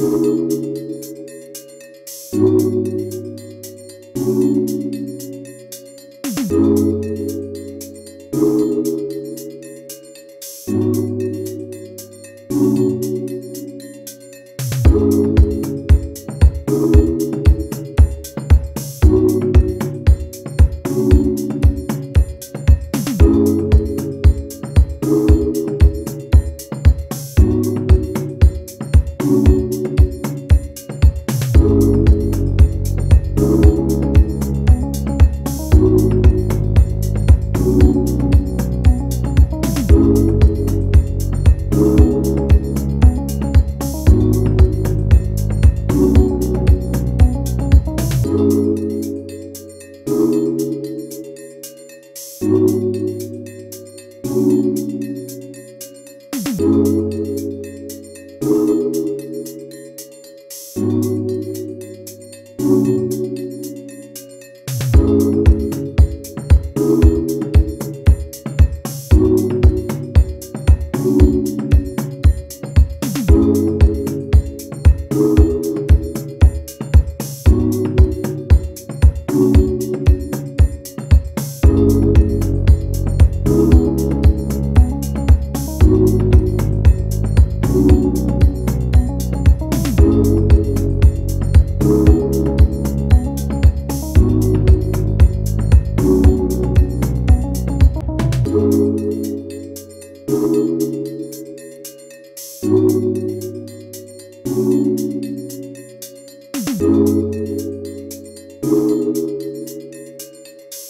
Thank you.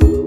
you.